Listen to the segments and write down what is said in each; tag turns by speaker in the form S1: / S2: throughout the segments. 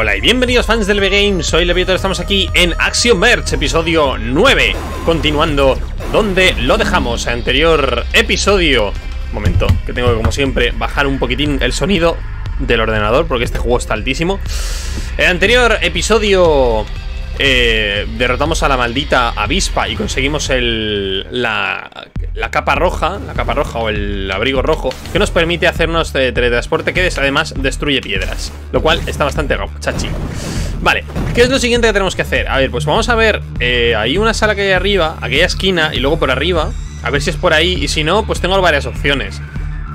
S1: Hola y bienvenidos fans del V-Game, soy Leviator, estamos aquí en Action Merch, episodio 9 Continuando donde lo dejamos, anterior episodio. Momento, que tengo que como siempre bajar un poquitín el sonido del ordenador porque este juego está altísimo. El anterior episodio eh, derrotamos a la maldita avispa y conseguimos el, la, la, capa roja, la capa roja o el abrigo rojo, que nos permite hacernos de teletransporte que además destruye piedras, lo cual está bastante chachi. Vale, ¿qué es lo siguiente que tenemos que hacer? A ver, pues vamos a ver, eh, hay una sala que hay arriba, aquella esquina y luego por arriba, a ver si es por ahí y si no, pues tengo varias opciones.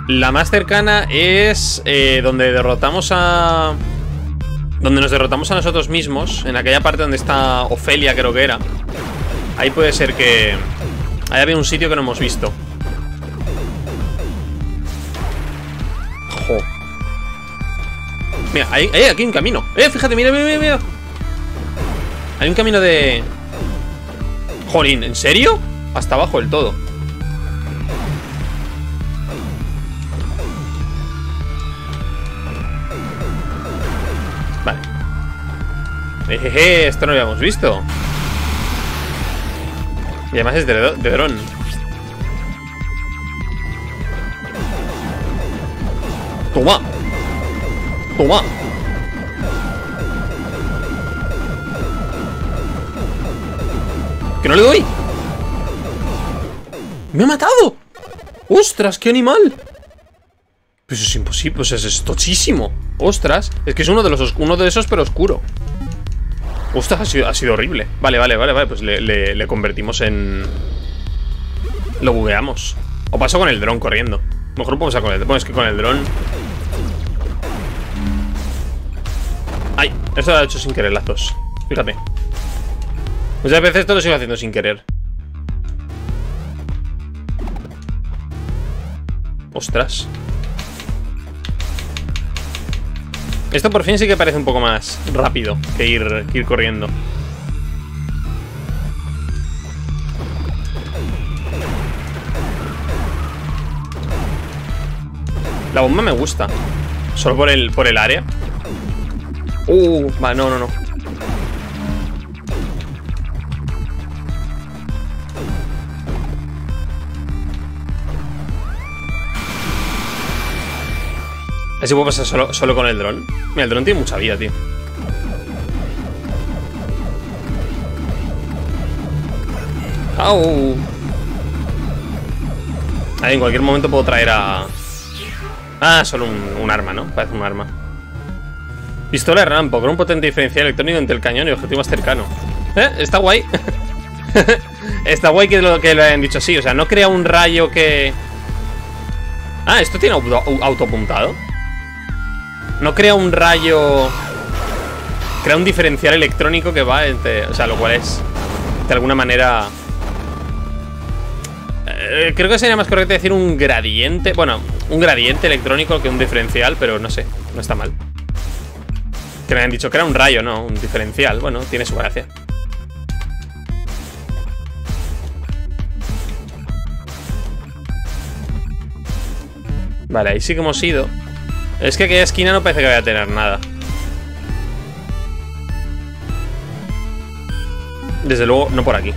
S1: La más cercana es eh, donde derrotamos a donde nos derrotamos a nosotros mismos, en aquella parte donde está Ofelia creo que era. Ahí puede ser que... Ahí había un sitio que no hemos visto. Jo. Mira, hay aquí un camino. Eh, fíjate, mira, mira, mira. Hay un camino de... Jolín, ¿en serio? Hasta abajo del todo. Jejeje, esto no lo habíamos visto. Y además es de, dron. Toma. Toma. ¡Que no le doy! ¡Me ha matado! ¡Ostras, qué animal! Pues es imposible, pues es tochísimo Ostras, es que es uno de, los, uno de esos pero oscuro Ostras, ha sido, horrible. Vale, vale, vale, vale Pues le, convertimos en... Lo bugueamos. O paso con el dron corriendo. Mejor podemos con el dron Es que con el dron Ay, esto lo ha hecho sin querer lazos Fíjate. Muchas veces esto lo sigo haciendo sin querer. Ostras Esto por fin sí que parece un poco más rápido que ir, ir corriendo. La bomba me gusta. Solo por el, por el área. Uh, va, no, no, no. Así puedo pasar solo, solo con el dron. Mira, el dron tiene mucha vida, tío. ¡Au! Ahí en cualquier momento puedo traer a... Ah, solo un, arma, ¿no? Parece un arma. Pistola de rampo, con un potente diferencial electrónico entre el cañón y el objetivo más cercano. ¿Eh? Está guay. Está guay que lo, que lo hayan dicho así. O sea, no crea un rayo que... Ah, ¿esto tiene autopuntado? No crea un rayo... Crea un diferencial electrónico que va entre... O sea, lo cual es... De alguna manera... Eh, creo que sería más correcto decir un gradiente... Bueno, un gradiente electrónico que un diferencial, pero no sé. No está mal. Que me han dicho que era un rayo, ¿no? Un diferencial. Bueno, tiene su gracia. Vale, ahí sí que hemos ido. Es que aquella esquina no parece que vaya a tener nada. Desde luego, no por aquí.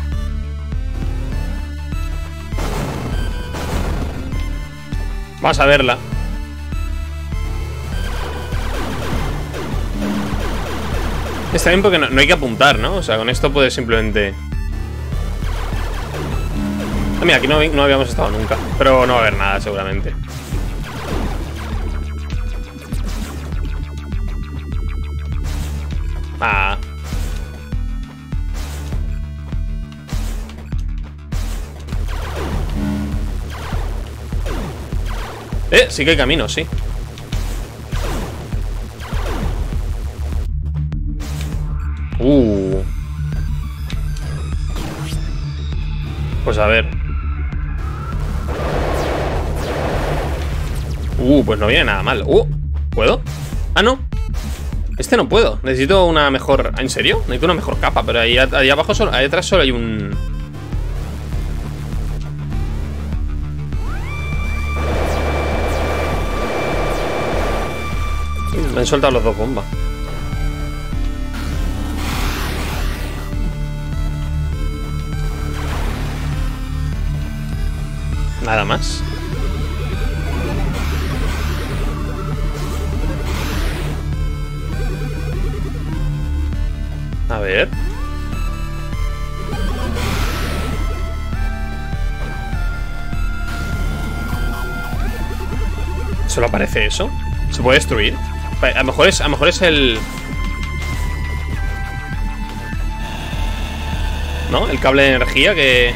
S1: Vamos a verla. Está bien porque no, hay que apuntar, ¿no? O sea, con esto puedes simplemente... Ah, mira, aquí no, no habíamos estado nunca. Pero no va a haber nada, seguramente. Ah. Eh, sí que hay camino, sí. Uh. Pues a ver. Uh, pues no viene nada mal. Uh, ¿puedo? Ah, no. Este no puedo. Necesito una mejor... ¿En serio? Necesito una mejor capa, pero ahí, abajo, solo, ahí atrás solo hay un... Me han soltado los dos bombas. Nada más. A ver. ¿Solo aparece eso? ¿Se puede destruir? A lo mejor es, a lo mejor es el... ¿No? El cable de energía que...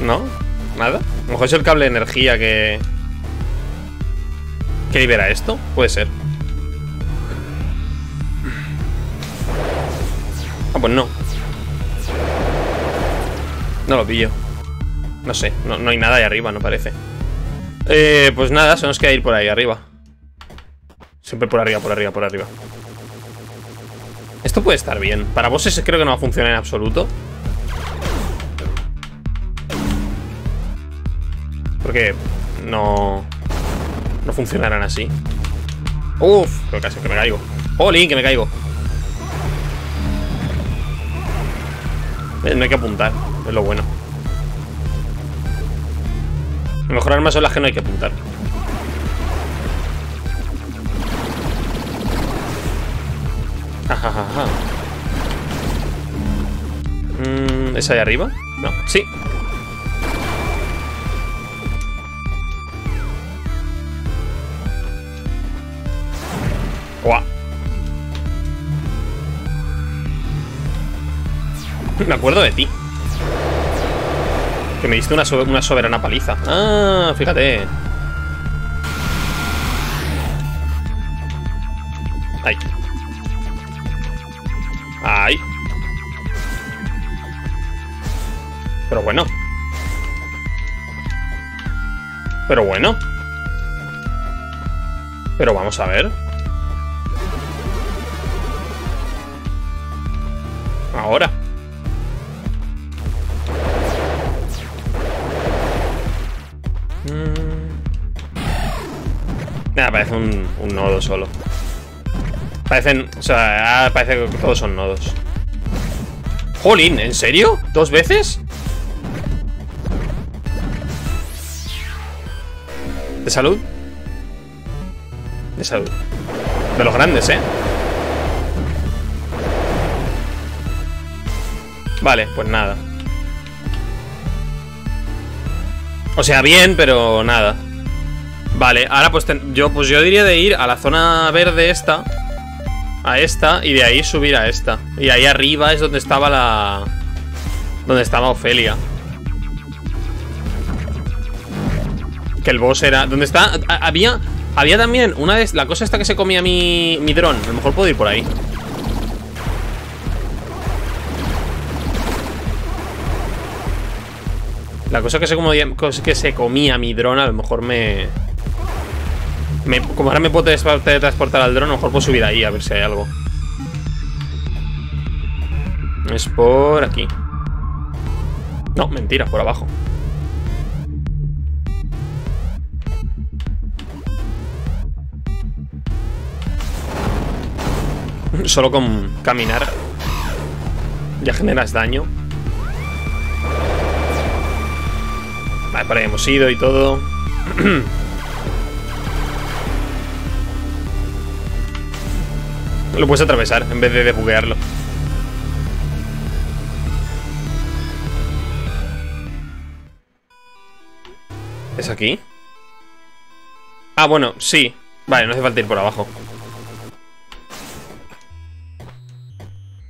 S1: ¿No? ¿Nada? A lo mejor es el cable de energía que... ¿Que libera esto? Puede ser. Ah, pues no. No lo pillo. No sé, no, no hay nada ahí arriba, no parece. Eh, Pues nada, se nos queda ir por ahí arriba. Siempre por arriba, por arriba, por arriba. Esto puede estar bien. Para bosses creo que no va a funcionar en absoluto Porque no... No funcionarán así. Uf, creo casi que me caigo. ¡Jolín, que me caigo! No hay que apuntar, es lo bueno. Lo mejor armas son las que no hay que apuntar. Jajaja mm, ¿Es ahí arriba? No, sí Me acuerdo de ti. Que me diste una, soberana paliza. Ah, fíjate. Ahí. Ahí. Pero bueno. Pero bueno. Pero vamos a ver. Un, nodo solo. Parecen... O sea, parece que todos son nodos. Jolín, ¿en serio? ¿Dos veces? ¿De salud? De salud. De los grandes, ¿eh? Vale, pues nada. O sea, bien, pero nada. Vale, ahora pues yo, pues yo diría de ir a la zona verde esta A esta Y de ahí subir a esta Y ahí arriba es donde estaba la... Donde estaba Ofelia Que el boss era... ¿Dónde está? Había... Había también una de... La cosa esta que se comía mi, mi dron A lo mejor puedo ir por ahí La cosa que se, comía, que se comía mi dron A lo mejor me como ahora me puedo teletransportar al dron, mejor puedo subir ahí a ver si hay algo. Es por aquí. No, mentira, por abajo. Solo con caminar ya generas daño. Vale, para ahí hemos ido y todo. Lo puedes atravesar en vez de debuguearlo. ¿Es aquí? Ah, bueno, sí Vale, no hace falta ir por abajo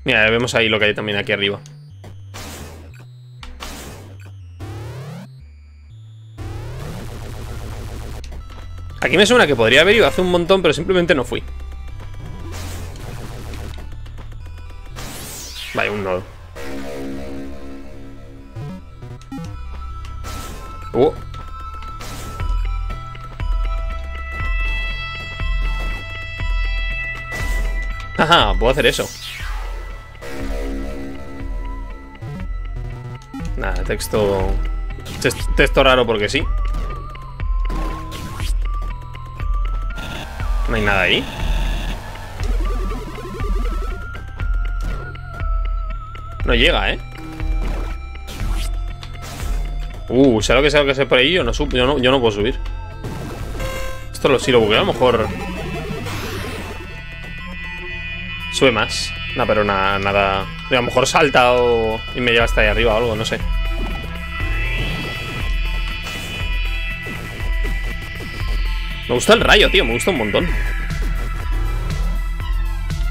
S1: Mira, vemos ahí lo que hay también aquí arriba Aquí me suena que podría haber ido hace un montón Pero simplemente no fui Vaya, un nodo. Uh. Ajá, puedo hacer eso. Nada, texto... Texto raro porque sí. No hay nada ahí. No llega, ¿eh? Uh, ¿sabes lo que sea que sea por ahí? Yo no, yo no, yo no puedo subir. Esto lo, si lo bugueo, a lo mejor... Sube más. No, pero nada, nada... A lo mejor salta o... Y me lleva hasta ahí arriba o algo, no sé. Me gusta el rayo, tío. Me gusta un montón.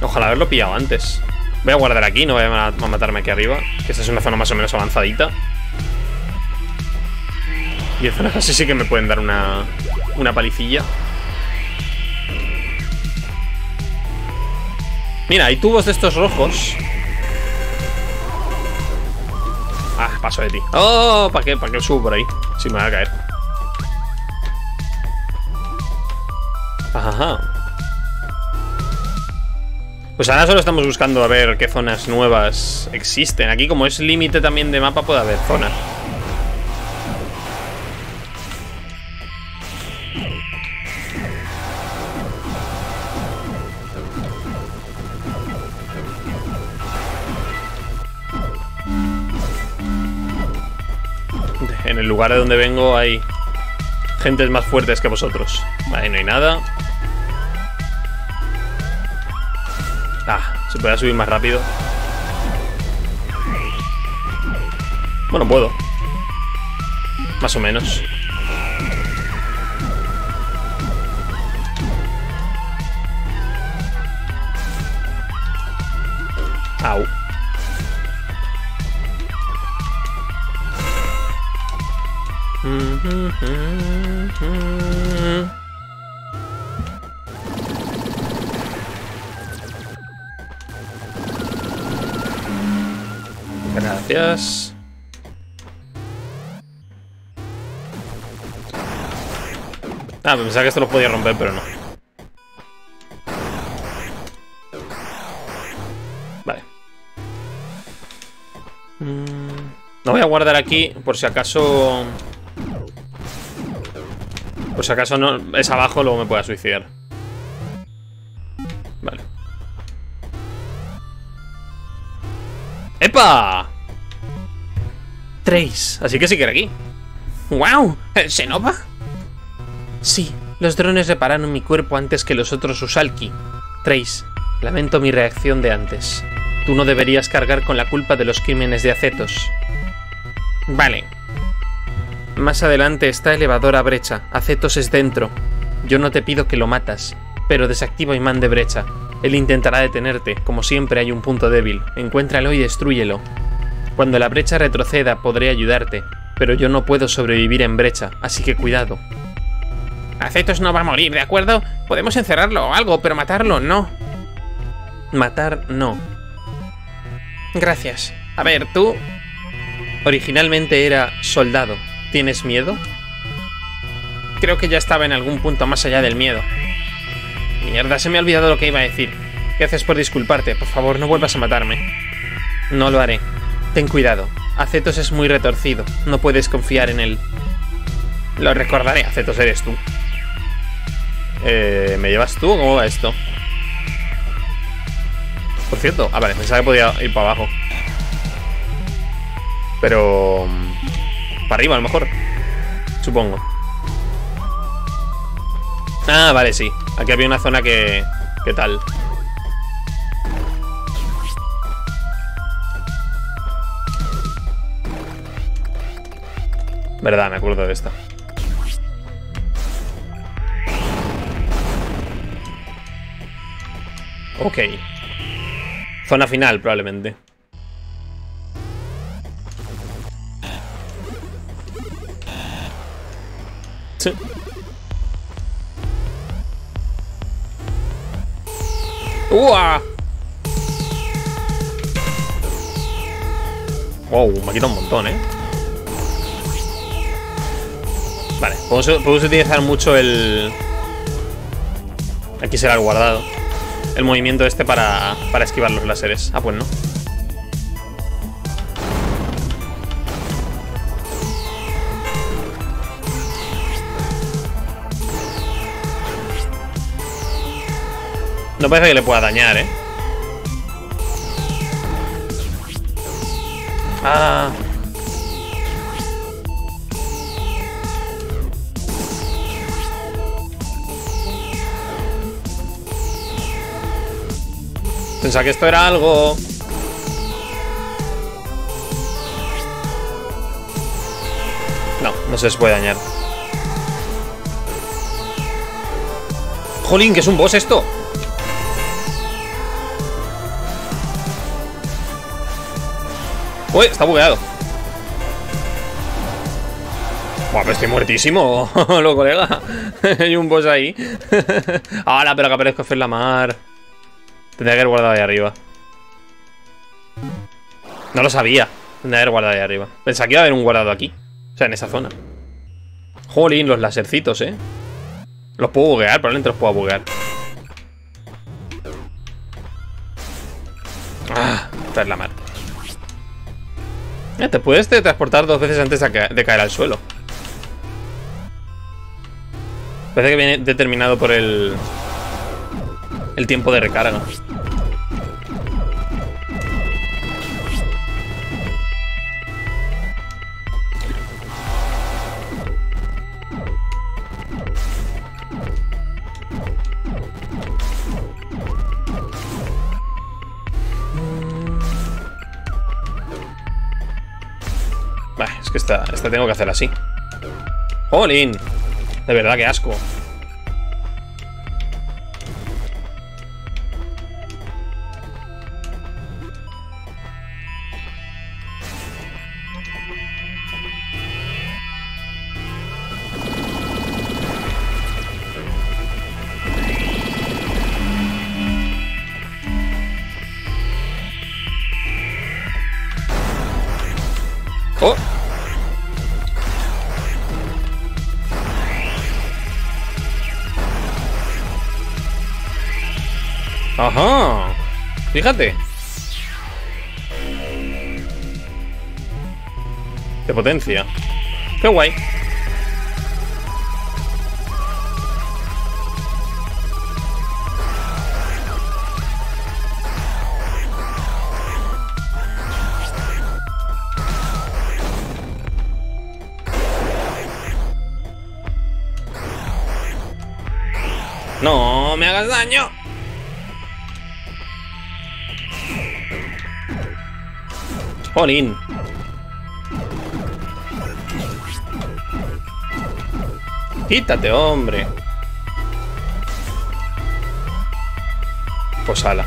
S1: Ojalá haberlo pillado antes. Voy a guardar aquí, no voy a matarme aquí arriba. Que esta es una zona más o menos avanzadita. Y en zonas así sí que me pueden dar una, una palicilla. Mira, hay tubos de estos rojos. Ah, paso de ti. Oh, ¿para qué? ¿Para qué subo por ahí? Si me va a caer. Ajá. Pues ahora solo estamos buscando a ver qué zonas nuevas existen. Aquí como es límite también de mapa puede haber zonas. En el lugar de donde vengo hay gentes más fuertes que vosotros. Vale, no hay nada. Ah, se puede subir más rápido. Bueno, puedo. Más o menos. Au. Ah, pensaba que esto lo podía romper, pero no. Vale. Mm, no voy a guardar aquí por si acaso... Por si acaso no es abajo, luego me pueda suicidar. Vale. ¡Epa! Trace, así que era aquí. ¡Wow! ¿Se nova? Sí, los drones repararon mi cuerpo antes que los otros Usalki. Trace, lamento mi reacción de antes. Tú no deberías cargar con la culpa de los crímenes de Acetos. Vale. Más adelante está elevadora brecha. Acetos es dentro. Yo no te pido que lo matas, pero desactiva imán de brecha. Él intentará detenerte. Como siempre hay un punto débil. Encuéntralo y destrúyelo. Cuando la brecha retroceda podré ayudarte, pero yo no puedo sobrevivir en brecha, así que cuidado. Acetos no va a morir, ¿de acuerdo? Podemos encerrarlo o algo, pero matarlo no. Matar no. Gracias. A ver, tú... Originalmente era soldado. ¿Tienes miedo? Creo que ya estaba en algún punto más allá del miedo. Mierda, se me ha olvidado lo que iba a decir. Gracias por disculparte. Por favor, no vuelvas a matarme. No lo haré. Ten cuidado. Acetos es muy retorcido. No puedes confiar en él. Lo recordaré. Acetos eres tú. Eh, ¿Me llevas tú o cómo va esto? Por cierto. Ah, vale. Pensaba que podía ir para abajo. Pero... Para arriba a lo mejor. Supongo. Ah, vale, sí. Aquí había una zona que... ¿Qué tal? Verdad, me acuerdo de esta. Ok. Zona final, probablemente. Sí. ¡Uah! Wow, me ha quitado un montón, ¿eh? Vale, podemos, utilizar mucho el... Aquí será el guardado. El movimiento este para, para esquivar los láseres. Ah, pues no. No parece que le pueda dañar, ¿eh? Ah. Pensaba que esto era algo... No, no se les puede dañar. Jolín, que es un boss esto. Uy, está bugueado. Buah, pero estoy muertísimo, lo colega. Hay un boss ahí. Ahora, pero que aparezco en la mar. Tendría que haber guardado ahí arriba. No lo sabía. Tendría que haber guardado ahí arriba. Pensaba que iba a haber un guardado aquí. O sea, en esa zona. Jolín, los lasercitos, eh. Los puedo buguear, probablemente los puedo buguear. Ah, esta es la mar. te puedes transportar dos veces antes de caer al suelo. Parece que viene determinado por el... El tiempo de recarga. es que esta, esta tengo que hacer así. ¡Jolín! De verdad, qué asco. Fíjate. De potencia. Qué guay. No me hagas daño. Jolín. Quítate, hombre. Pues ala.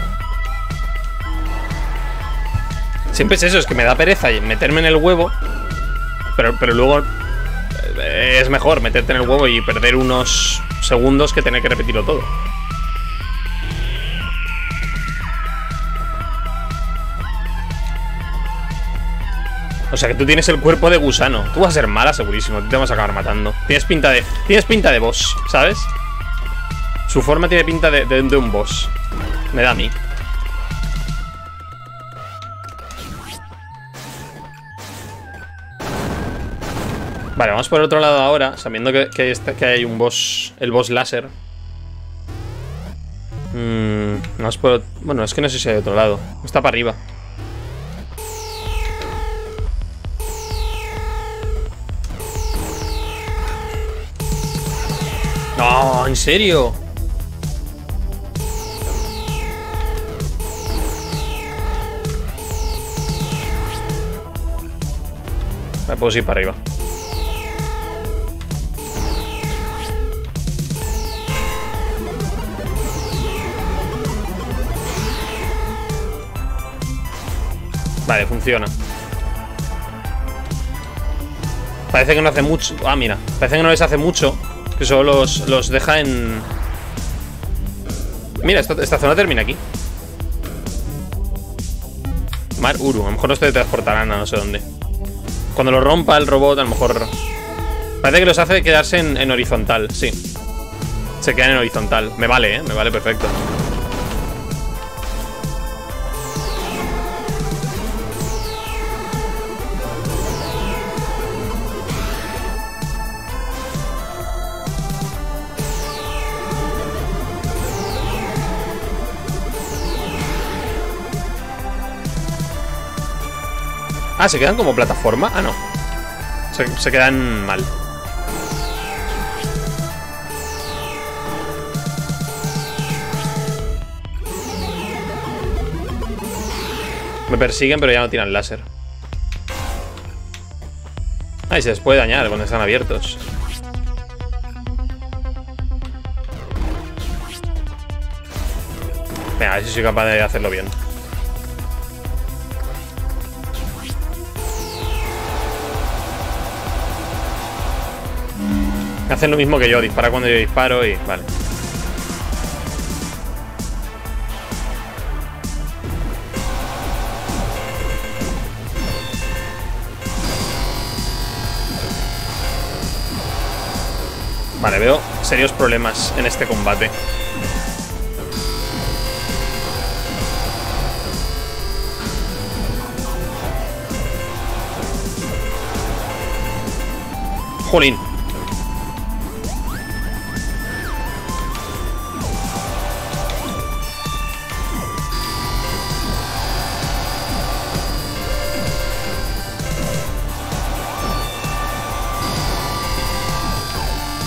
S1: Siempre es eso, es que me da pereza meterme en el huevo. Pero, pero luego eh, es mejor meterte en el huevo y perder unos segundos que tener que repetirlo todo. O sea que tú tienes el cuerpo de gusano. Tú vas a ser mala, segurísimo. Te vas a acabar matando. Tienes pinta de. Tienes pinta de boss, ¿sabes? Su forma tiene pinta de, de un boss. Me da a mí. Vale, vamos por el otro lado ahora, sabiendo que, este, que, hay un boss, el boss láser. Mmm, vamos por... Bueno, es que no sé si hay otro lado. Está para arriba. No, ¿en serio? Me puedo ir para arriba. Vale, funciona. Parece que no hace mucho. Ah, mira. Parece que no les hace mucho que solo los, deja en... Mira, esta, zona termina aquí. Mar Uru. A lo mejor los transportarán a no sé dónde. Cuando lo rompa el robot, a lo mejor... Parece que los hace quedarse en, en horizontal, sí. Se quedan en horizontal. Me vale, ¿eh? Me vale perfecto. Ah, ¿se quedan como plataforma? Ah, no. Se, se quedan mal. Me persiguen, pero ya no tiran láser. Ah, y se les puede dañar cuando están abiertos. Venga, a ver si soy capaz de hacerlo bien. Hacen lo mismo que yo, dispara cuando yo disparo y... Vale. Vale, veo serios problemas en este combate. Jolín.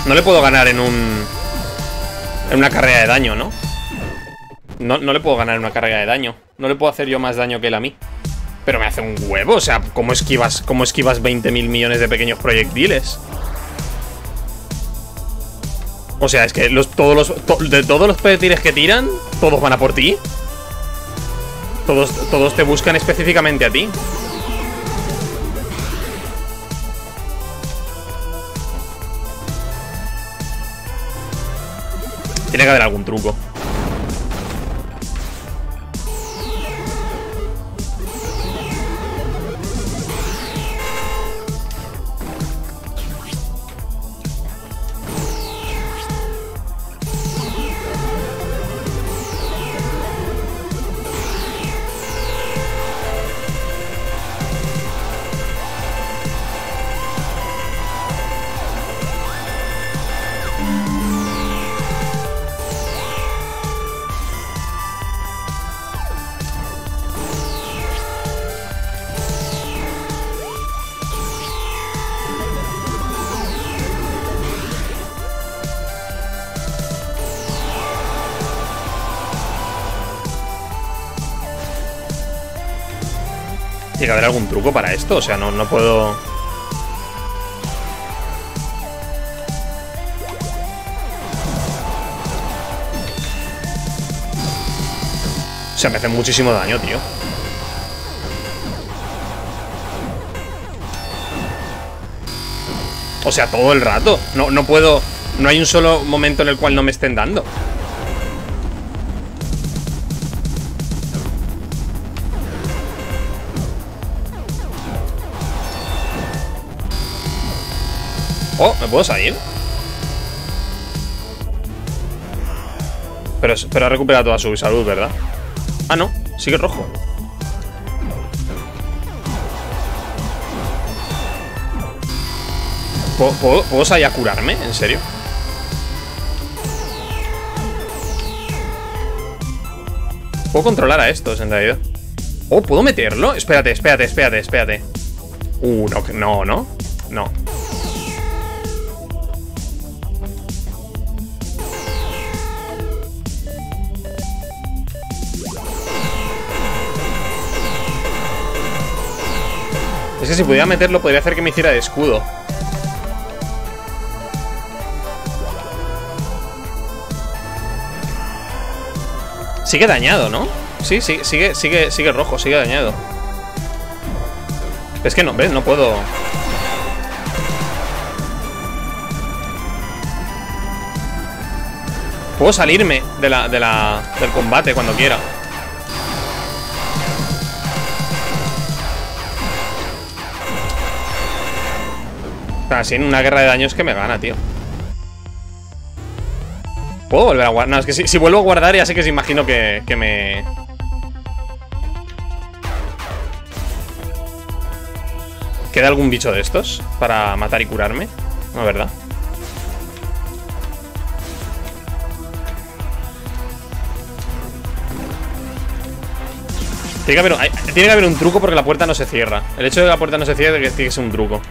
S1: No le puedo ganar en un... En una carrera de daño, ¿no? ¿no? No le puedo ganar en una carrera de daño. No le puedo hacer yo más daño que él a mí. Pero me hace un huevo, o sea, ¿cómo esquivas, cómo esquivas 20 mil millones de pequeños proyectiles? O sea, es que los, todos los, de todos los proyectiles que tiran, todos van a por ti. Todos, todos te buscan específicamente a ti. Tiene que haber algún truco. Haber algún truco para esto, o sea, no, no puedo... O sea, me hace muchísimo daño, tío. O sea, todo el rato. No, no puedo... No hay un solo momento en el cual no me estén dando. Puedo salir? Pero, pero ha recuperado toda su salud, ¿verdad? Ah, no, sigue rojo ¿Puedo, puedo, salir a curarme? ¿En serio? Puedo controlar a estos, en realidad Oh, ¿puedo meterlo? Espérate, espérate, espérate, espérate Uh, no, no, no No Que si pudiera meterlo, podría hacer que me hiciera de escudo. Sigue dañado, ¿no? Sí, sí, sigue, sigue, sigue rojo, sigue dañado. Es que no, ¿ves? No puedo... Puedo salirme de la, de la, del combate cuando quiera. Así en una guerra de daños que me gana, tío. ¿Puedo volver a guardar? No, es que si, vuelvo a guardar ya sé que se imagino que, me... ¿Queda algún bicho de estos para matar y curarme? No, ¿verdad? Tiene que, haber, hay- tiene que haber un truco porque la puerta no se cierra. El hecho de que la puerta no se cierre tiene que ser un truco.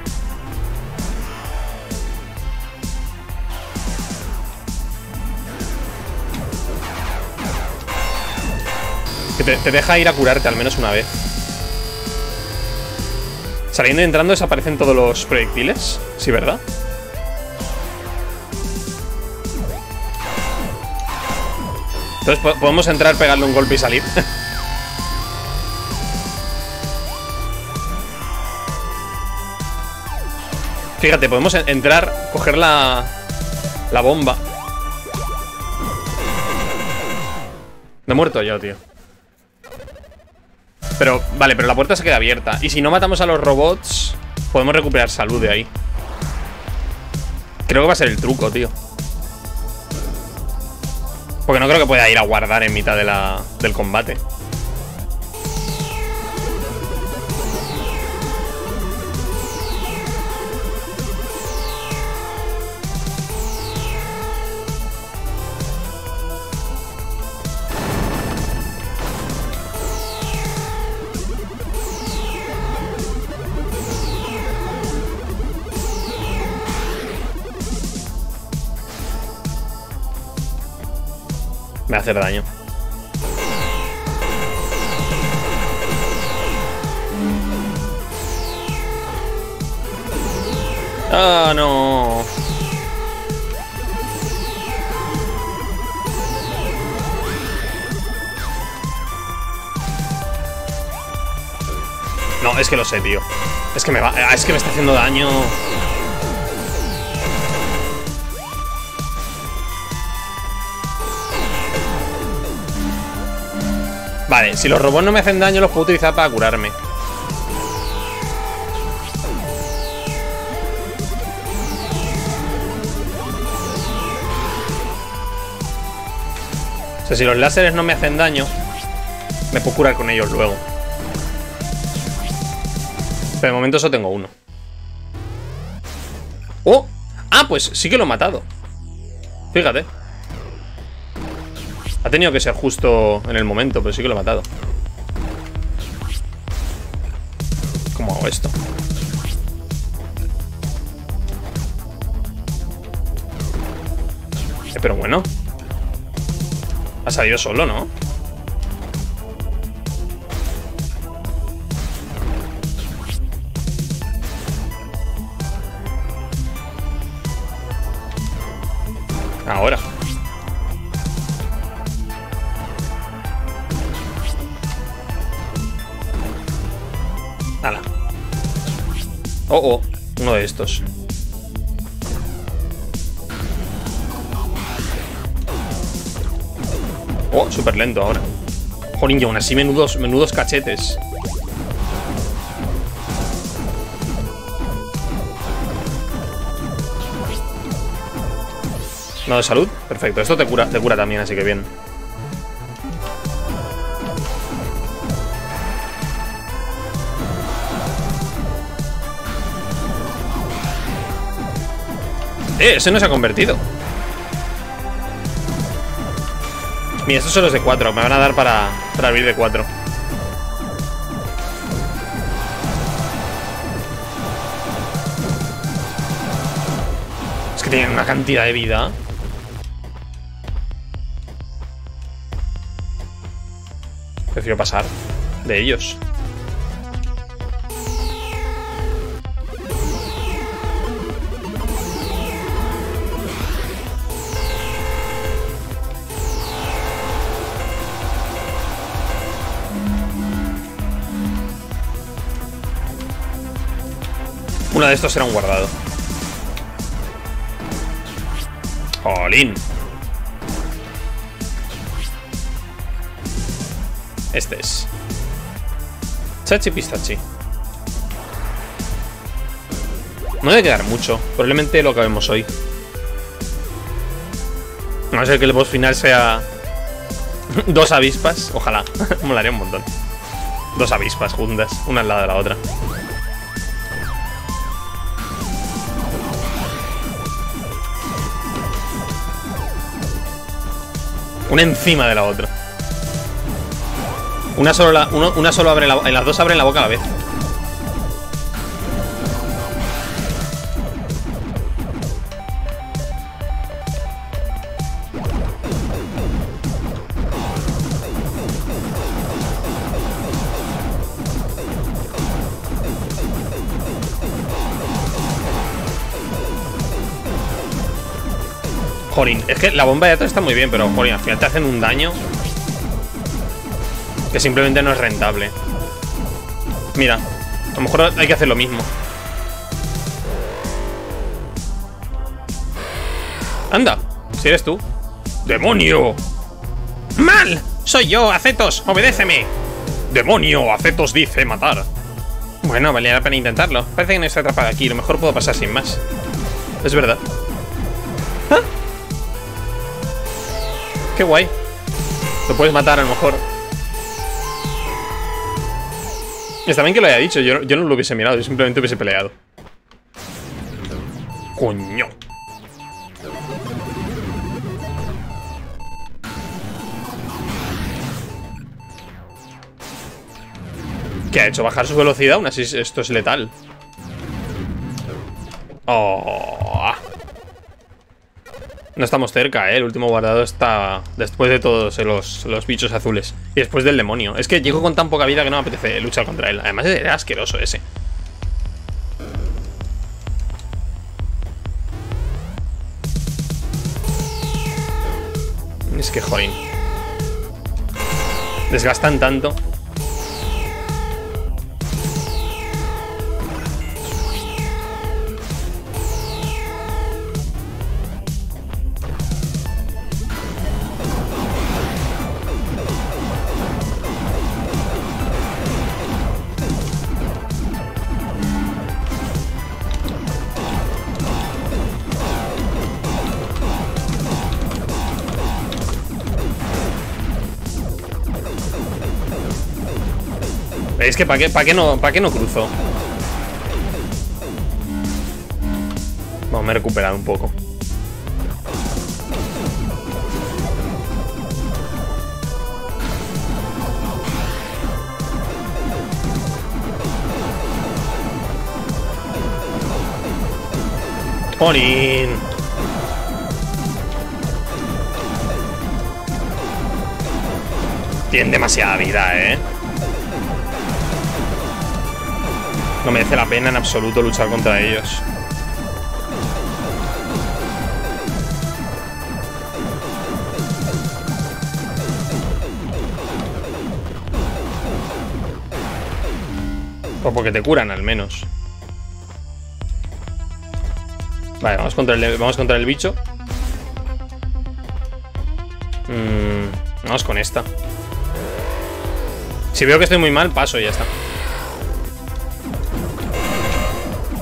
S1: Te, deja ir a curarte al menos una vez. Saliendo y entrando desaparecen todos los proyectiles. Sí, ¿verdad? Entonces po- podemos entrar, pegarle un golpe y salir. Fíjate, podemos en- entrar, coger la, la bomba. Me he muerto yo, tío. Pero, vale, pero la puerta se queda abierta. Y si no matamos a los robots, podemos recuperar salud de ahí. Creo que va a ser el truco, tío. Porque no creo que pueda ir a guardar en mitad de la, del combate. Hacer daño. Ah, no. No, es que lo sé, tío. Es que me va. Es que me está haciendo daño. Vale, si los robots no me hacen daño, los puedo utilizar para curarme. O sea, si los láseres no me hacen daño, me puedo curar con ellos luego. Pero de momento solo tengo uno. ¡Oh! Ah, pues sí que lo he matado. Fíjate. Ha tenido que ser justo en el momento, pero sí que lo he matado. ¿Cómo hago esto? Eh, pero bueno. Ha salido solo, ¿no? Ahora. Oh. Uno de estos. Oh, súper lento ahora. Jolín, y aún así menudos, menudos cachetes. No de salud. Perfecto. Esto te cura, te cura también, así que bien. Eh, ese no se ha convertido. Mira, estos son los de 4. Me van a dar para, para abrir de 4. Es que tienen una cantidad de vida. Prefiero pasar de ellos. Uno de estos será un guardado. Jolín. Este es. Chachi pistachi. No debe quedar mucho. Probablemente lo acabemos hoy. No ser que el boss final sea dos avispas. Ojalá. Molaría un montón. Dos avispas juntas, una al lado de la otra. Una encima de la otra. Una solo, una solo abre la, las dos abren la boca a la vez. Jorin, es que la bomba de atrás está muy bien, pero Jorin, al final te hacen un daño que simplemente no es rentable. Mira, a lo mejor hay que hacer lo mismo. Anda, si eres tú. ¡Demonio! ¡Mal! Soy yo, Acetos, obedéceme. ¡Demonio! Acetos dice matar. Bueno, valía la pena intentarlo. Parece que no está atrapado aquí, lo mejor puedo pasar sin más. Es verdad. Qué guay. Lo puedes matar a lo mejor. Está bien que lo haya dicho, yo, yo no lo hubiese mirado, yo simplemente hubiese peleado. Coño. ¿Qué ha hecho? ¿Bajar su velocidad? Aún así esto es letal. Oh. No estamos cerca, ¿eh? El último guardado está después de todos los, los bichos azules. Y después del demonio. Es que llego con tan poca vida que no me apetece luchar contra él. Además era asqueroso ese. Es que join. Desgastan tanto. Es que ¿para qué, pa qué, no, pa qué no cruzo? Vamos, me he recuperado un poco. ¡Jolín! Tienen demasiada vida, ¿eh? No merece la pena en absoluto luchar contra ellos. O porque te curan al menos. Vale, vamos contra el, vamos contra el bicho. Mm, vamos con esta. Si veo que estoy muy mal, paso y ya está.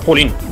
S1: Jolín. Voy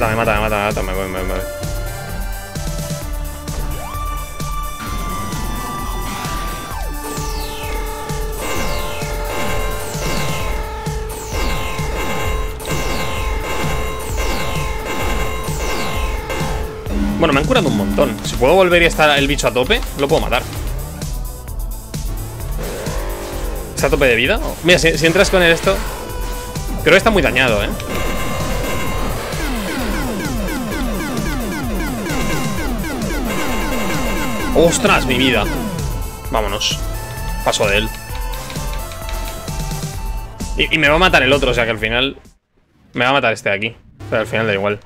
S1: mata, me mata, me mata, me mata, me voy, me voy. Bueno, me han curado un montón. Si puedo volver y estar el bicho a tope, lo puedo matar. ¿Está a tope de vida? Mira, si, entras con esto... Creo que está muy dañado, ¿eh? ¡Ostras, mi vida! Vámonos. Paso de él. Y, me va a matar el otro, o sea que al final... Me va a matar este de aquí. Pero al final da igual.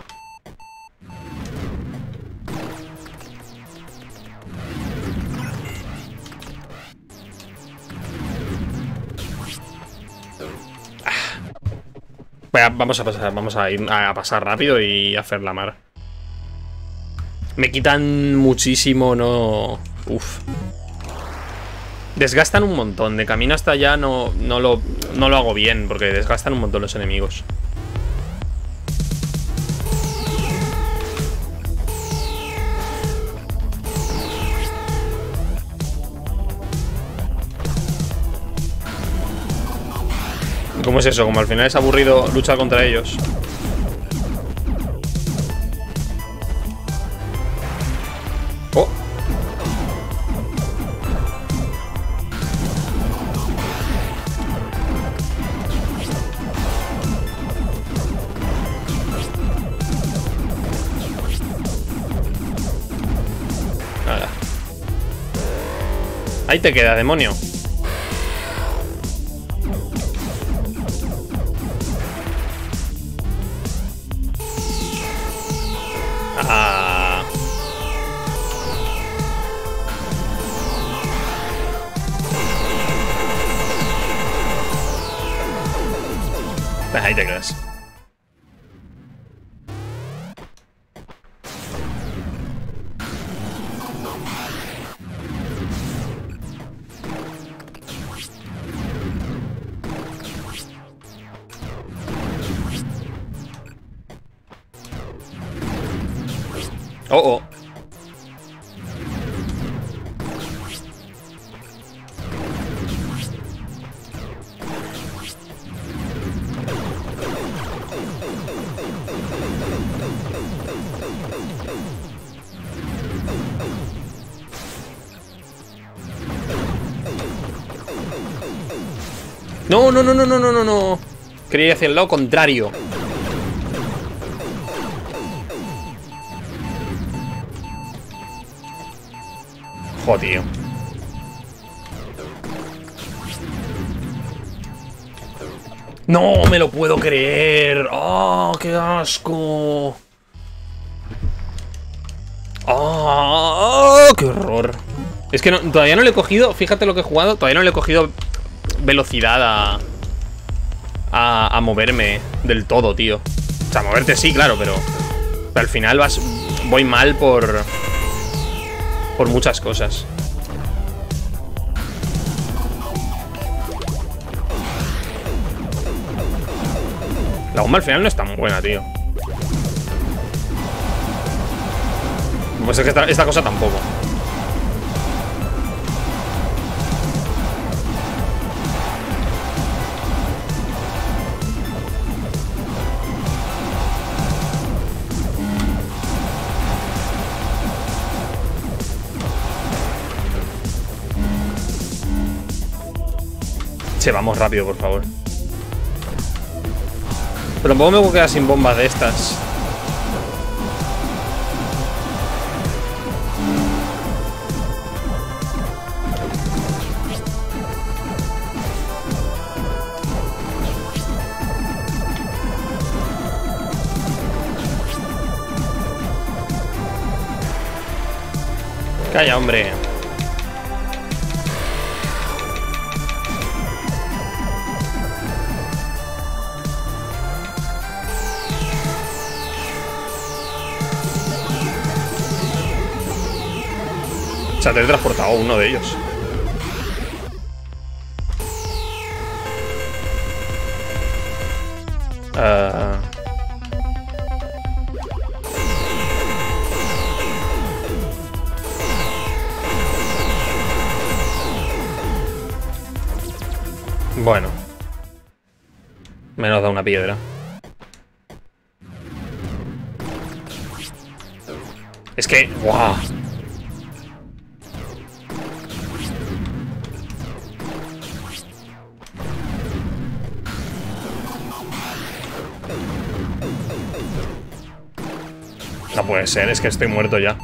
S1: Vamos a pasar, vamos a pasar rápido y hacer la mar. Me quitan muchísimo, no... Uf. Desgastan un montón. De camino hasta allá no, no, lo, no lo hago bien, porque desgastan un montón los enemigos. ¿Cómo es eso? Como al final es aburrido luchar contra ellos. Ahí te queda, demonio. No, no, no, no, no, no, no. Quería ir hacia el lado contrario. Joder. No me lo puedo creer. ¡Oh, qué asco! ¡Oh, qué horror! Es que todavía no le he cogido, fíjate lo que he jugado, todavía no le he cogido velocidad a, a, moverme del todo, tío. O sea, moverte sí, claro, pero, al final vas, voy mal por, por muchas cosas. La bomba al final no es tan buena, tío. Pues es que esta cosa tampoco. Che, vamos rápido, por favor. Pero tampoco me voy a quedar sin bombas de estas. Calla, hombre. Se ha teletransportado uno de ellos. Uh... Bueno. Menos da una piedra. Es que... ¡Guau! No puede ser, es que estoy muerto ya.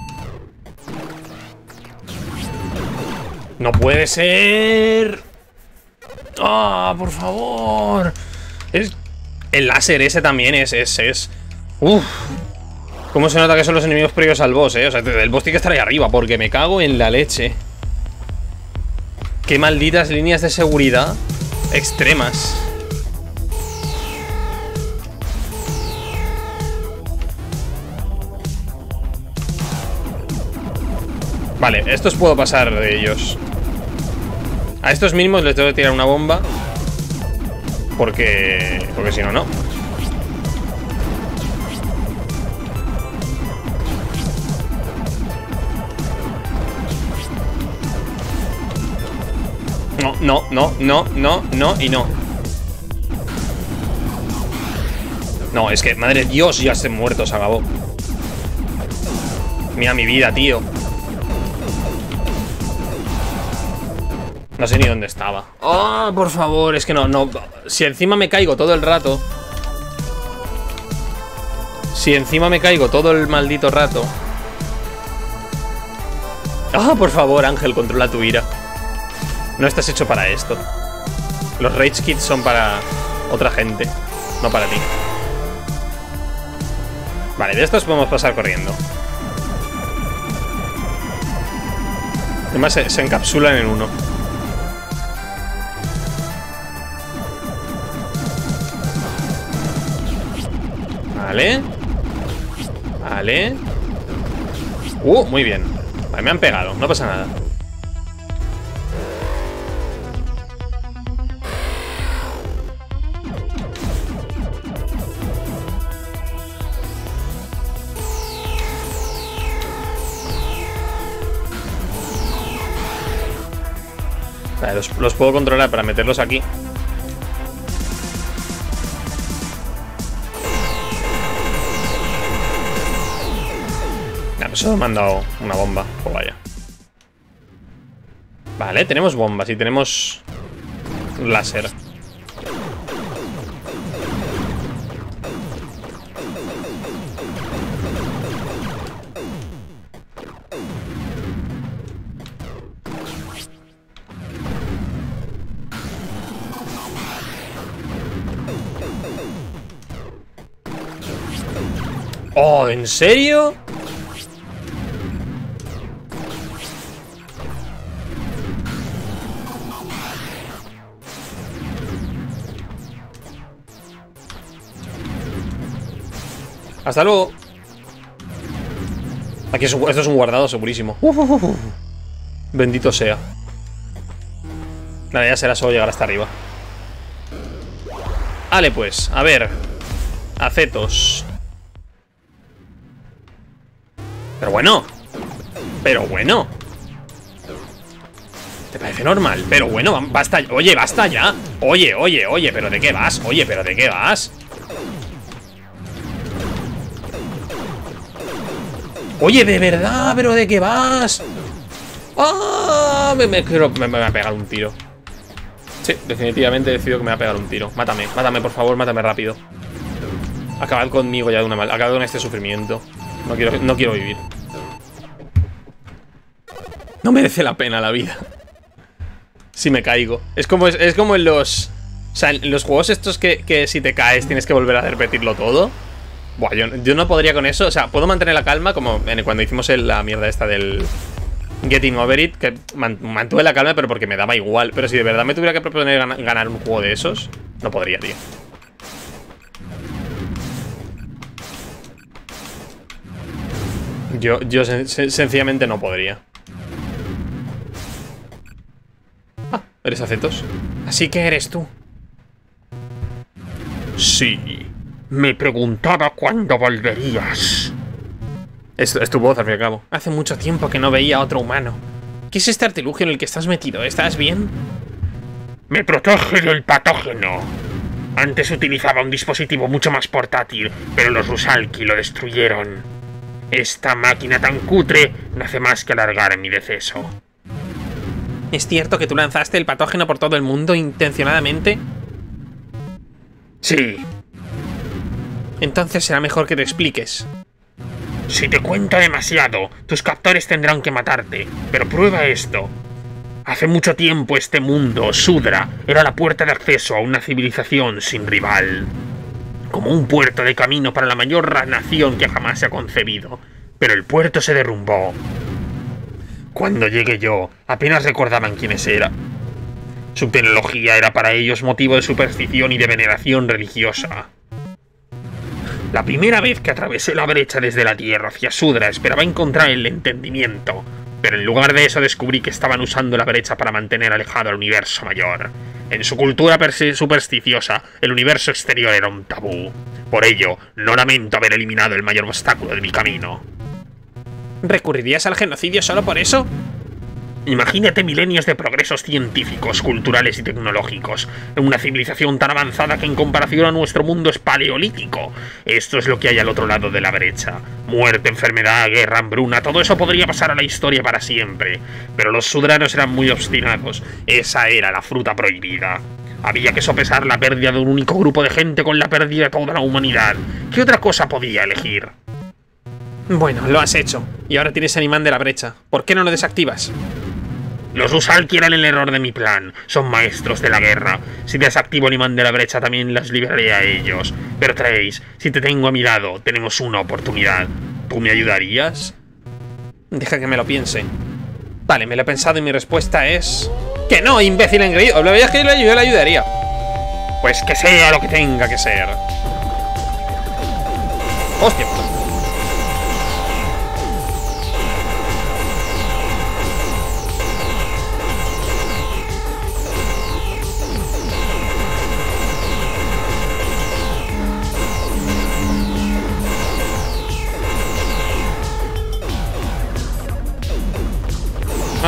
S1: ¡No puede ser! ¡Ah, por favor! Es... El láser ese también es... es, es... Uf. ¿Cómo se nota que son los enemigos previos al boss, eh? O sea, el boss tiene que estar ahí arriba porque me cago en la leche. Qué malditas líneas de seguridad extremas. Vale, estos puedo pasar de ellos. A estos mismos les tengo que tirar una bomba. Porque... Porque si no, no. No, no, no, no, no, no y no. No, es que, madre Dios, ya se muerto, se acabó. Mira mi vida, tío. No sé ni dónde estaba. Oh, por favor, es que no, no. Si encima me caigo todo el rato. Si encima me caigo todo el maldito rato. Ah, por favor, Ángel, controla tu ira. No estás hecho para esto. Los Rage Kits son para otra gente, no para ti. Vale, de estos podemos pasar corriendo. Además se encapsulan en uno. Vale. Vale. Uh, muy bien. Me han pegado, no pasa nada. Los, los puedo controlar para meterlos aquí. Solo me han dado una bomba. Pues vaya. Vale, tenemos bombas y tenemos láser. Oh, ¿en serio? Hasta luego. Aquí es un, esto es un guardado segurísimo. Uf, uf, uf. Bendito sea. Nada, ya será solo llegar hasta arriba. Vale, pues, a ver. Acetos. Pero bueno. Pero bueno. ¿Te parece normal? Pero bueno, basta. Oye, basta ya. Oye, oye, oye, ¿pero de qué vas? Oye, ¿pero de qué vas? Oye, de verdad, ¿pero de qué vas? ¡Ah! Me, me, me, me va a pegar un tiro. Sí, definitivamente decido que me va a pegar un tiro. Mátame, mátame, por favor, mátame rápido. Acabad conmigo ya de una mal. Acabad con este sufrimiento. No quiero, no quiero vivir. No merece la pena la vida. Si me caigo. Es como, es como en los... O sea, en los juegos estos que, que, si te caes tienes que volver a repetirlo todo. Buah, yo, no podría con eso. O sea, puedo mantener la calma como en, cuando hicimos la mierda esta del... Getting Over It, que mantuve la calma, pero porque me daba igual. Pero si de verdad me tuviera que proponer ganar un juego de esos, no podría, tío. Yo, yo sen sencillamente no podría. Ah, eres acetos. Así que eres tú.
S2: Sí. Me preguntaba cuándo volverías.
S1: Es, es, tu voz, al fin y al cabo. Hace mucho tiempo que no veía a otro humano. ¿Qué es este artilugio en el que estás metido? ¿Estás bien?
S2: Me protege del patógeno. Antes utilizaba un dispositivo mucho más portátil, pero los Rusalki lo destruyeron. Esta máquina tan cutre no hace más que alargar mi deceso.
S1: ¿Es cierto que tú lanzaste el patógeno por todo el mundo intencionadamente?
S2: Sí.
S1: Entonces será mejor que te expliques.
S2: Si te cuento demasiado, tus captores tendrán que matarte. Pero prueba esto. Hace mucho tiempo este mundo, Sudra, era la puerta de acceso a una civilización sin rival. Como un puerto de camino para la mayor nación que jamás se ha concebido. Pero el puerto se derrumbó. Cuando llegué yo, apenas recordaban quiénes era. Su tecnología era para ellos motivo de superstición y de veneración religiosa. La primera vez que atravesé la brecha desde la Tierra hacia Sudra esperaba encontrar el entendimiento, Pero en lugar de eso descubrí que estaban usando la brecha para mantener alejado al universo mayor. En su cultura supersticiosa, el universo exterior era un tabú. Por ello, no lamento haber eliminado el mayor obstáculo de mi camino.
S1: ¿Recurrirías al genocidio solo por eso?
S2: Imagínate milenios de progresos científicos, culturales y tecnológicos, una civilización tan avanzada que en comparación a nuestro mundo es paleolítico. Esto es lo que hay al otro lado de la brecha. Muerte, enfermedad, guerra, hambruna, todo eso podría pasar a la historia para siempre. Pero los sudranos eran muy obstinados. Esa era la fruta prohibida. Había que sopesar la pérdida de un único grupo de gente con la pérdida de toda la humanidad. ¿Qué otra cosa podía elegir?
S1: Bueno, lo has hecho. Y ahora tienes el imán de la brecha. ¿Por qué no lo desactivas?
S2: Los Usal quieren el error de mi plan. Son maestros de la guerra. Si desactivo el imán de la brecha, también las liberaré a ellos. Pero Trace, si te tengo a mi lado, tenemos una oportunidad. ¿Tú me ayudarías?
S1: Deja que me lo piense. Vale, me lo he pensado y mi respuesta es... ¡Que no, imbécil engreído! ¿Lo veías que yo le ayudaría?
S2: Pues que sea lo que tenga que ser.
S1: ¡Hostia!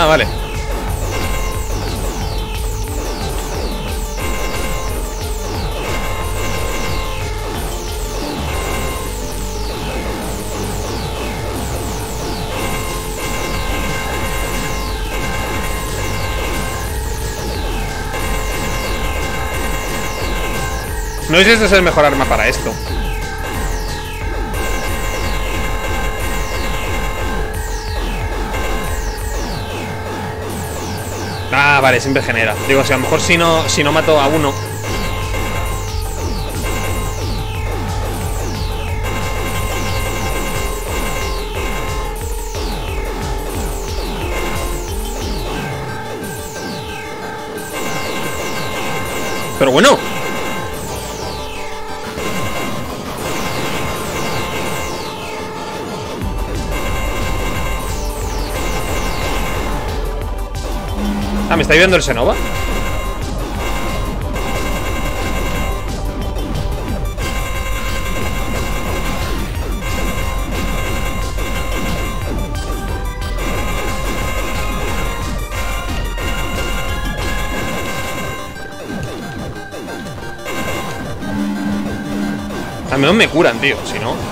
S1: Ah, vale. No sé si este es el mejor arma para esto. Vale, siempre genera. Digo, si a lo mejor si no, si no mato a uno. Pero bueno, Ah, ¿me está viendo el Senova? Al menos me curan, tío, si no...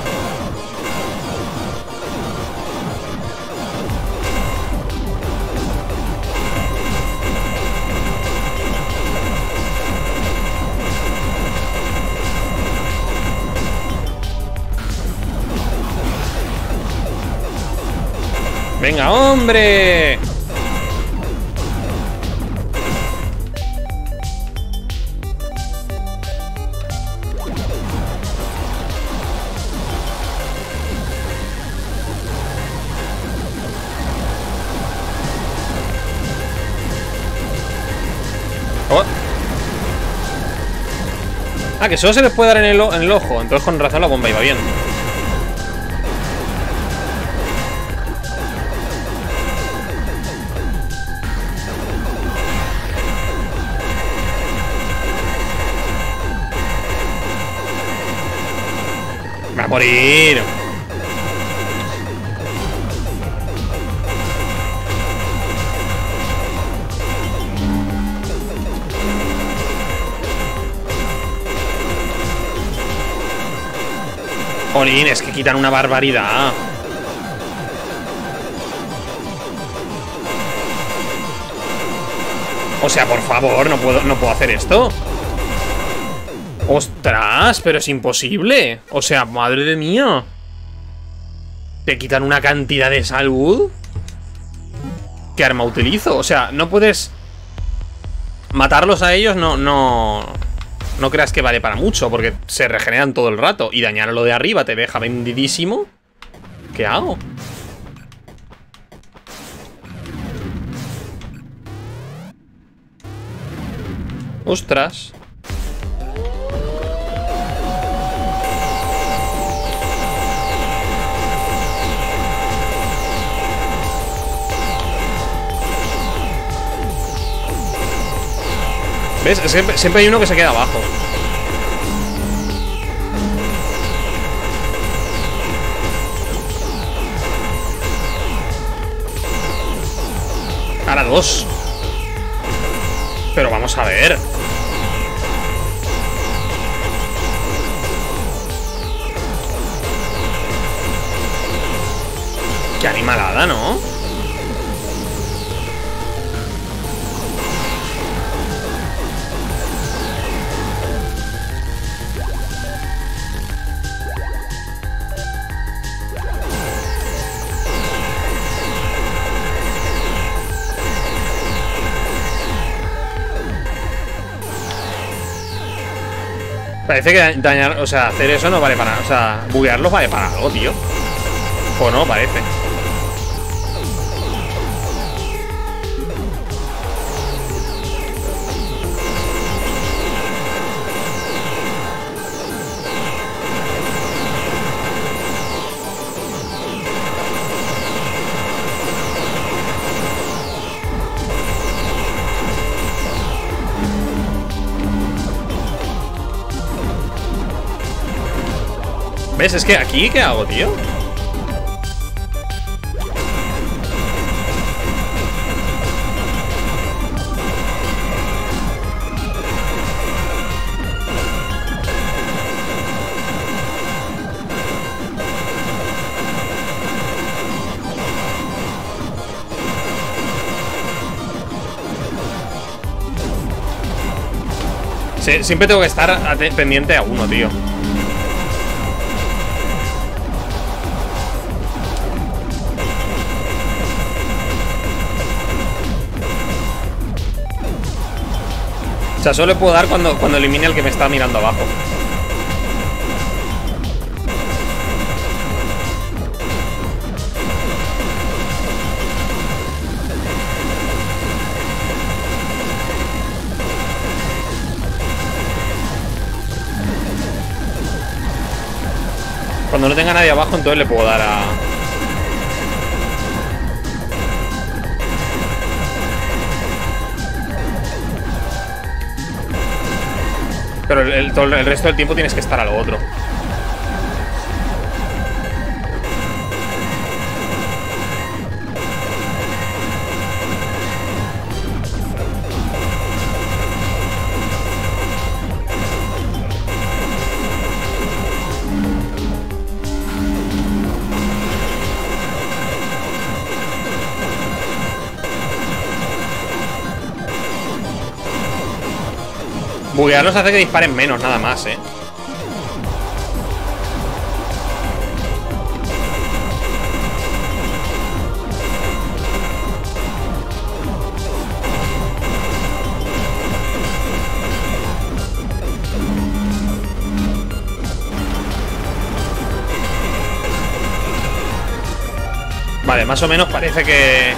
S1: ¡Venga, hombre! Oh. Ah, que solo se les puede dar en el, en el ojo Entonces con razón la bomba iba bien morir. Es que quitan una barbaridad. O sea, por favor, no puedo, no puedo hacer esto. ¡Ostras! Pero es imposible. O sea, madre de mía. Te quitan una cantidad de salud. ¿Qué arma utilizo? O sea, no puedes... Matarlos a ellos no... No, no creas que vale para mucho, porque se regeneran todo el rato. Y dañar a lo de arriba te deja vendidísimo. ¿Qué hago? Ostras. ¿Ves? Es que siempre hay uno que se queda abajo. Ahora dos. Pero vamos a ver. Qué animalada, ¿no? Parece que dañar, o sea, hacer eso no vale para nada. O sea, buguearlos vale para algo, tío. O no, parece. ¿Ves? Es que aquí, ¿qué hago, tío? Siempre tengo que estar pendiente a uno, tío. O sea, solo puedo dar cuando, cuando elimine al que me está mirando abajo. Cuando no tenga nadie abajo, entonces le puedo dar a... Pero el, el, resto del tiempo tienes que estar a lo otro. Buguearlos hace que disparen menos, nada más, ¿eh? Vale, más o menos parece que...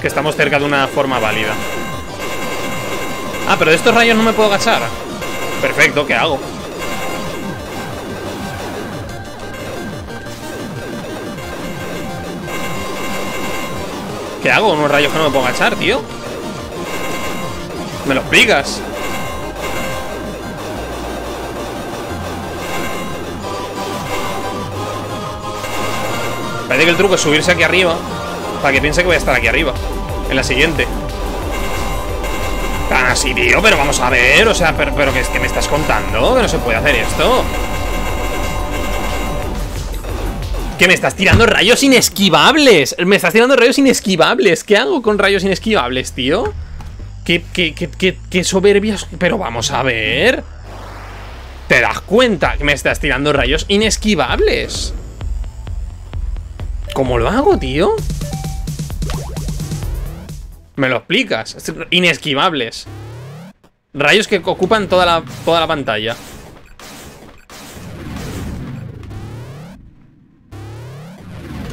S1: Que estamos cerca de una forma válida Ah, pero de estos rayos no me puedo agachar Perfecto, ¿qué hago? ¿Qué hago? Unos rayos que no me puedo agachar, tío ¿Me lo explicas? Parece que el truco es subirse aquí arriba Para que piense que voy a estar aquí arriba En la siguiente Ah, sí, tío, pero vamos a ver O sea, pero, pero ¿qué, ¿qué me estás contando? Que no se puede hacer esto ¿Qué me estás tirando rayos inesquivables? Me estás tirando rayos inesquivables ¿Qué hago con rayos inesquivables, tío? ¿Qué, qué, qué, qué soberbias? Pero vamos a ver ¿Te das cuenta que me estás tirando rayos inesquivables? ¿Cómo lo hago, tío? ¿Me lo explicas? Inesquivables. Rayos que ocupan toda la, toda la pantalla.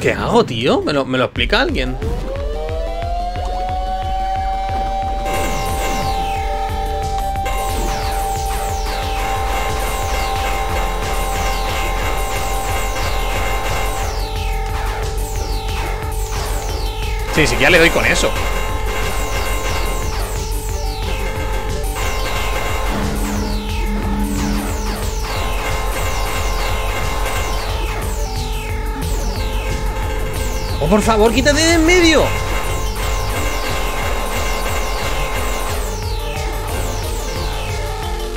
S1: ¿Qué hago, tío? ¿Me lo, ¿Me lo explica alguien? Sí, ya le doy con eso ¡Oh, por favor, quítate de en medio!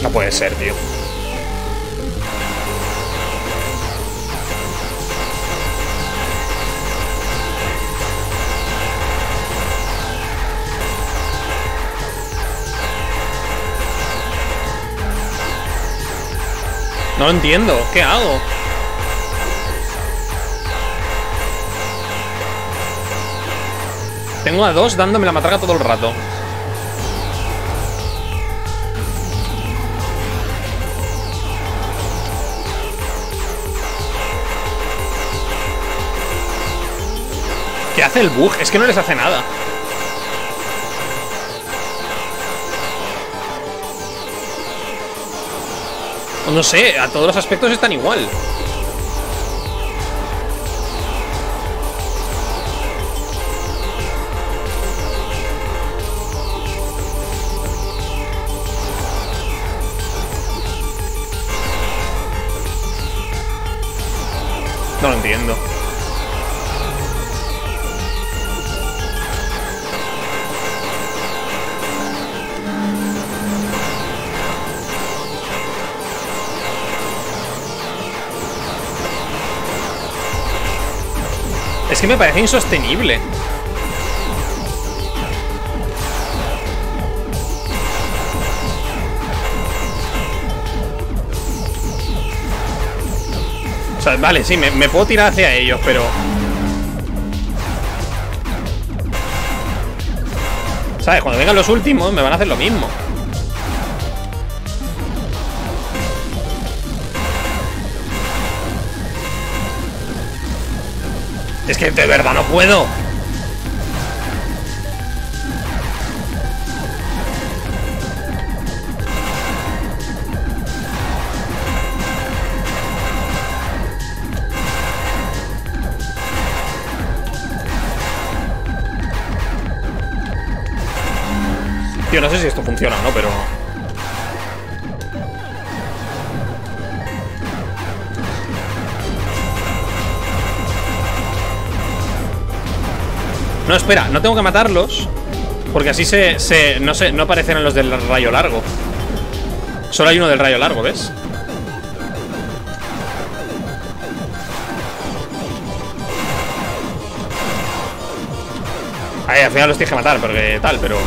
S1: No puede ser, tío. No lo entiendo. ¿Qué hago? Tengo a dos dándome la matraca todo el rato. ¿Qué hace el bug? Es que no les hace nada. No sé, a todos los aspectos están igual. No lo entiendo. Es que me parece insostenible. O sea, vale, sí, me, me puedo tirar hacia ellos, pero... ¿Sabes? Cuando vengan los últimos me van a hacer lo mismo. Es que de verdad no puedo. No sé si esto funciona o no, pero... No, espera, no tengo que matarlos Porque así se, se no, sé, no aparecerán los del rayo largo Solo hay uno del rayo largo, ¿ves? Ahí, al final los tienes que matar, porque tal, pero...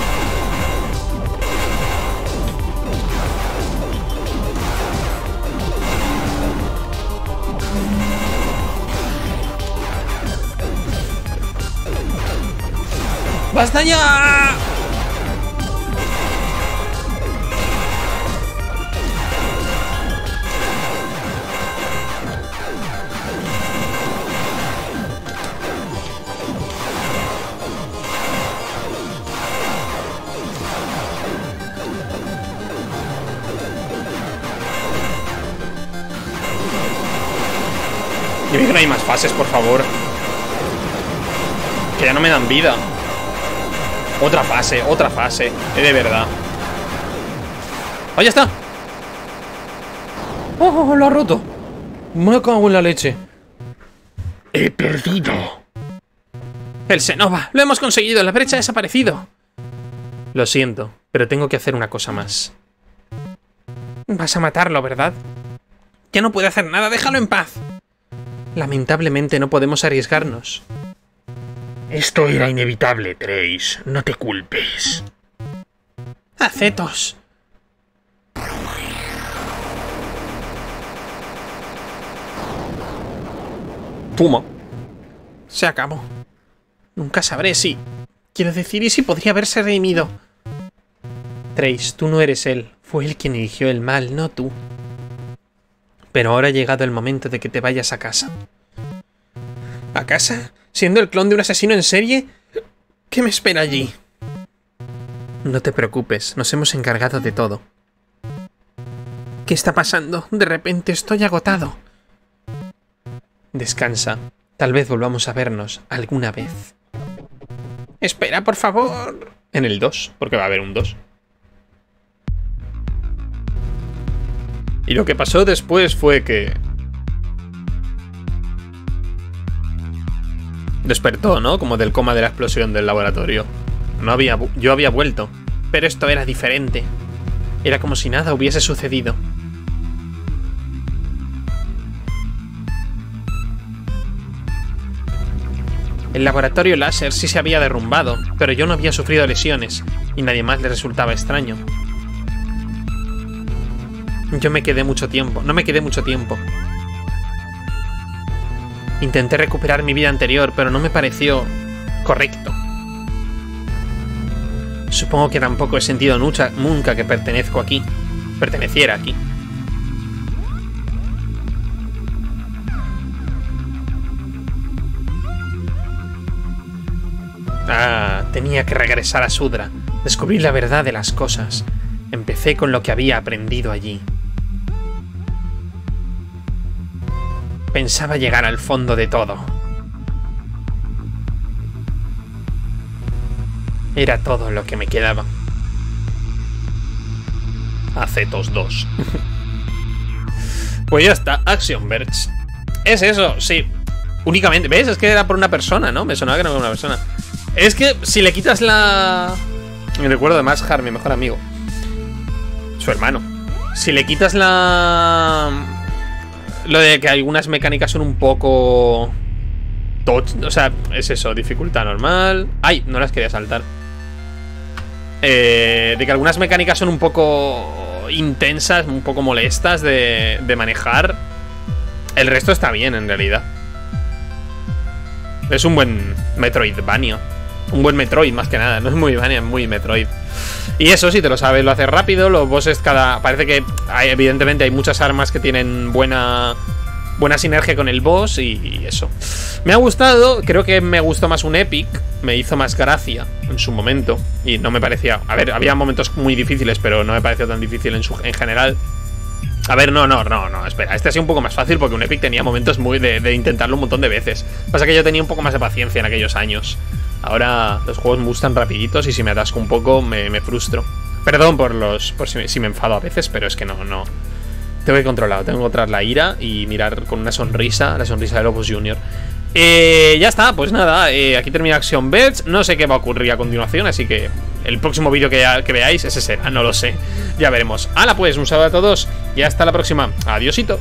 S1: ¡Basta ya! Que no hay más fases, por favor. Que ya no me dan vida. Otra fase, otra fase. Eh, de verdad. ¡Ahí está! ¡Oh, lo ha roto! Me cago en la leche.
S2: He perdido.
S1: El Senova. Lo hemos conseguido. La brecha ha desaparecido. Lo siento, pero tengo que hacer una cosa más. Vas a matarlo, ¿verdad? Ya no puede hacer nada. Déjalo en paz. Lamentablemente no podemos arriesgarnos.
S2: Esto era inevitable, Trace. No te culpes.
S1: Acetos. Toma. Se acabó. Nunca sabré si... Quiero decir, ¿y si podría haberse redimido? Trace, tú no eres él. Fue él quien eligió el mal, no tú. Pero ahora ha llegado el momento de que te vayas a casa. ¿A casa? ¿Siendo el clon de un asesino en serie? ¿Qué me espera allí? No te preocupes, nos hemos encargado de todo. ¿Qué está pasando? De repente estoy agotado. Descansa. Tal vez volvamos a vernos alguna vez. Espera, por favor. En el 2, porque va a haber un 2. Y lo que pasó después fue que Despertó, ¿no? Como del coma de la explosión del laboratorio. No había... Yo había vuelto. Pero esto era diferente. Era como si nada hubiese sucedido. El laboratorio láser sí se había derrumbado, pero yo no había sufrido lesiones, y nadie más le resultaba extraño. Yo me quedé mucho tiempo, no me quedé mucho tiempo. Intenté recuperar mi vida anterior, pero no me pareció correcto. Supongo que tampoco he sentido nunca que pertenezco aquí. Perteneciera aquí. Ah, tenía que regresar a Sudra, descubrir la verdad de las cosas. Empecé con lo que había aprendido allí. Pensaba llegar al fondo de todo. Era todo lo que me quedaba. Acetos 2. pues ya está, Action Verge. Es eso, sí. Únicamente, ¿ves? Es que era por una persona, ¿no? Me sonaba que no era una persona. Es que si le quitas la... Me recuerdo de Mashar, mi mejor amigo. Su hermano. Si le quitas la lo de que algunas mecánicas son un poco... o sea, es eso, dificultad normal. ¡Ay! No las quería saltar. Eh, de que algunas mecánicas son un poco intensas, un poco molestas de, de manejar. El resto está bien, en realidad. Es un buen Metroidvania. Un buen Metroid, más que nada. No es muy Vania, es muy Metroid. Y eso, si te lo sabes, lo haces rápido. Los bosses cada... Parece que evidentemente hay muchas armas que tienen buena... Buena sinergia con el boss y, eso. Me ha gustado, creo que me gustó más un Epic. Me hizo más gracia en su momento. Y no me parecía... A ver, había momentos muy difíciles, pero no me pareció tan difícil en, general. A ver, no, no, no, no, espera. Este ha sido un poco más fácil porque un Epic tenía momentos muy de, de, intentarlo un montón de veces. Pasa que yo tenía un poco más de paciencia en aquellos años. Ahora los juegos me gustan rapiditos y si me atasco un poco me, frustro. Perdón por los. por si me, enfado a veces, pero es que no, no. Tengo que controlarlo, tengo que encontrar la ira y mirar con una sonrisa, la sonrisa de Lobos Junior. Eh, ya está, pues nada, eh, aquí termina Action Birds. No sé qué va a ocurrir a continuación, así que el próximo vídeo que, veáis, ese será, no lo sé. Ya veremos. Hala, pues, un saludo a todos y hasta la próxima. Adiósito.